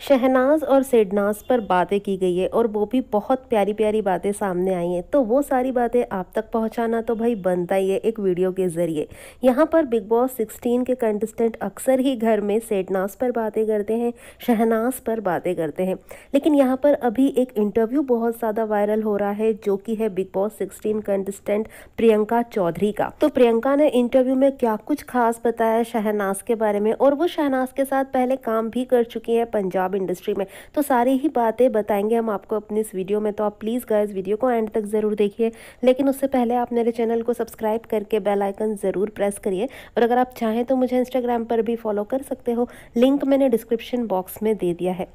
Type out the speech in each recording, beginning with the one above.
शहनाज और सेडनाज पर बातें की गई है और वो भी बहुत प्यारी प्यारी बातें सामने आई हैं। तो वो सारी बातें आप तक पहुंचाना तो भाई बनता ही है एक वीडियो के ज़रिए। यहाँ पर बिग बॉस 16 के कंटेस्टेंट अक्सर ही घर में सेडनाज पर बातें करते हैं, शहनाज पर बातें करते हैं। लेकिन यहाँ पर अभी एक इंटरव्यू बहुत ज़्यादा वायरल हो रहा है, जो कि है Bigg Boss sixteen contestant Priyanka Chaudhary का। तो प्रियंका ने इंटरव्यू में क्या कुछ खास बताया शहनाज के बारे में? और वो शहनाज के साथ पहले काम भी कर चुकी है, पंजाब पंजाब इंडस्ट्री में। तो सारी ही बातें बताएँगे हम आपको अपनी इस वीडियो में। तो आप प्लीज़ गाइज़ वीडियो को एंड तक ज़रूर देखिए। लेकिन उससे पहले आप मेरे चैनल को सब्सक्राइब करके बेल आइकन ज़रूर प्रेस करिए। और अगर आप चाहें तो मुझे इंस्टाग्राम पर भी फॉलो कर सकते हो। लिंक मैंने डिस्क्रिप्शन बॉक्स में दे दिया है।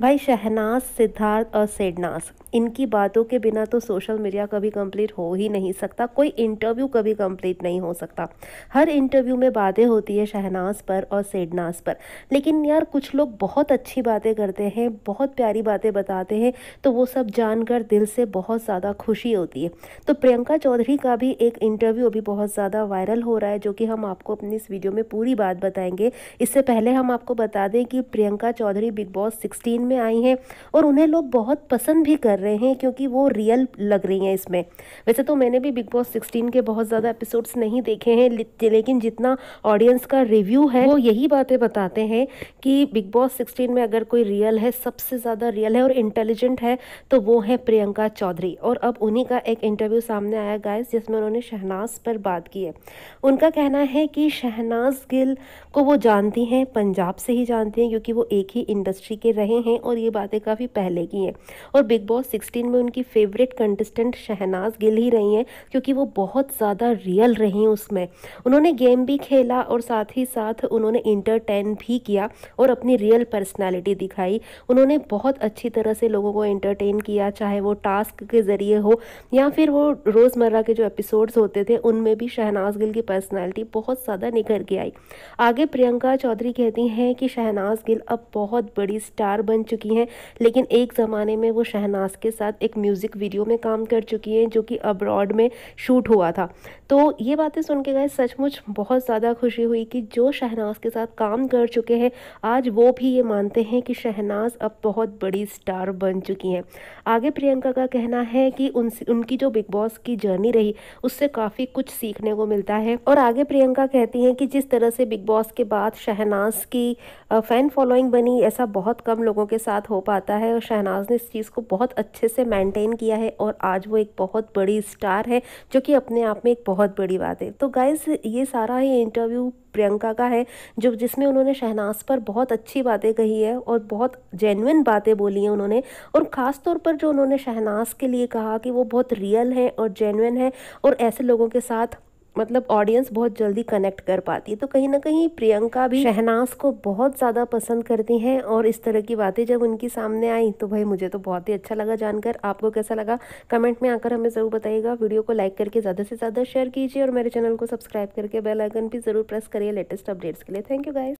भाई शहनाज, सिद्धार्थ और सेडनाज, इनकी बातों के बिना तो सोशल मीडिया कभी कंप्लीट हो ही नहीं सकता। कोई इंटरव्यू कभी कंप्लीट नहीं हो सकता। हर इंटरव्यू में बातें होती है शहनाज पर और सेडनाज पर। लेकिन यार कुछ लोग बहुत अच्छी बातें करते हैं, बहुत प्यारी बातें बताते हैं तो वो सब जानकर दिल से बहुत ज़्यादा खुशी होती है। तो प्रियंका चौधरी का भी एक इंटरव्यू अभी बहुत ज़्यादा वायरल हो रहा है, जो कि हम आपको अपनी इस वीडियो में पूरी बात बताएँगे। इससे पहले हम आपको बता दें कि Priyanka Chaudhary Bigg Boss sixteen में आई हैं और उन्हें लोग बहुत पसंद भी कर रहे हैं, क्योंकि वो रियल लग रही हैं इसमें। वैसे तो मैंने भी बिग बॉस सिक्सटीन के बहुत ज़्यादा एपिसोड्स नहीं देखे हैं लेकिन जितना ऑडियंस का रिव्यू है, वो यही बातें बताते हैं कि बिग बॉस सिक्सटीन में अगर कोई रियल है, सबसे ज़्यादा रियल है और इंटेलिजेंट है तो वो है प्रियंका चौधरी। और अब उन्हीं का एक इंटरव्यू सामने आया गाइस जिसमें उन्होंने शहनाज पर बात की है। उनका कहना है कि शहनाज गिल को वो जानती हैं, पंजाब से ही जानती हैं, क्योंकि वो एक ही इंडस्ट्री के रहे हैं और ये बातें काफ़ी पहले की हैं। और बिग बॉस सिक्सटीन में उनकी फेवरेट कंटेस्टेंट शहनाज गिल ही रही हैं, क्योंकि वो बहुत ज़्यादा रियल रही उसमें। उन्होंने गेम भी खेला और साथ ही साथ उन्होंने इंटरटेन भी किया और अपनी रियल पर्सनैलिटी दिखाई। उन्होंने बहुत अच्छी तरह से लोगों को एंटरटेन किया, चाहे वो टास्क के ज़रिए हो, या फिर वो रोज़मर्रा के जो एपिसोड्स होते थे, उनमें भी शहनाज गिल की पर्सनैलिटी बहुत ज़्यादा निखर के आई। आगे प्रियंका चौधरी कहती हैं कि शहनाज गिल अब बहुत बड़ी स्टार बन चुकी हैं, लेकिन एक ज़माने में वो शहनाज के साथ एक म्यूज़िक वीडियो में काम कर चुकी हैं, जो कि अब्रॉड में शूट हुआ था। तो ये बातें सुन के गए सचमुच बहुत ज़्यादा खुशी हुई कि जो शहनाज के साथ काम कर चुके हैं, आज वो भी ये मानते हैं कि शहनाज अब बहुत बड़ी स्टार बन चुकी हैं। आगे प्रियंका का कहना है कि उन, उनकी जो बिग बॉस की जर्नी रही, उससे काफ़ी कुछ सीखने को मिलता है। और आगे प्रियंका कहती हैं कि जिस तरह से बिग बॉस के बाद शहनाज की फ़ैन फॉलोइंग बनी, ऐसा बहुत कम लोगों के साथ हो पाता है। और शहनाज ने इस चीज़ को बहुत अच्छे से मेंटेन किया है और आज वो एक बहुत बड़ी स्टार है, जो कि अपने आप में एक बहुत बड़ी बात है। तो गाइज़ ये सारा ही इंटरव्यू प्रियंका का है, जो जिसमें उन्होंने शहनाज पर बहुत अच्छी बातें कही है और बहुत जेन्यन बातें बोली हैं उन्होंने। और ख़ास तौर पर जो उन्होंने शहनाज के लिए कहा कि वो बहुत रियल हैं और जेनुन है और ऐसे लोगों के साथ मतलब ऑडियंस बहुत जल्दी कनेक्ट कर पाती है। तो कहीं ना कहीं प्रियंका भी शहनाज को बहुत ज़्यादा पसंद करती हैं और इस तरह की बातें जब उनकी सामने आई तो भाई मुझे तो बहुत ही अच्छा लगा जानकर। आपको कैसा लगा? कमेंट में आकर हमें ज़रूर बताइएगा। वीडियो को लाइक करके ज़्यादा से ज़्यादा शेयर कीजिए और मेरे चैनल को सब्सक्राइब करके बेलाइकन भी ज़रूर प्रेस करिए लेटेस्ट अपडेट्स के लिए। Thank you guys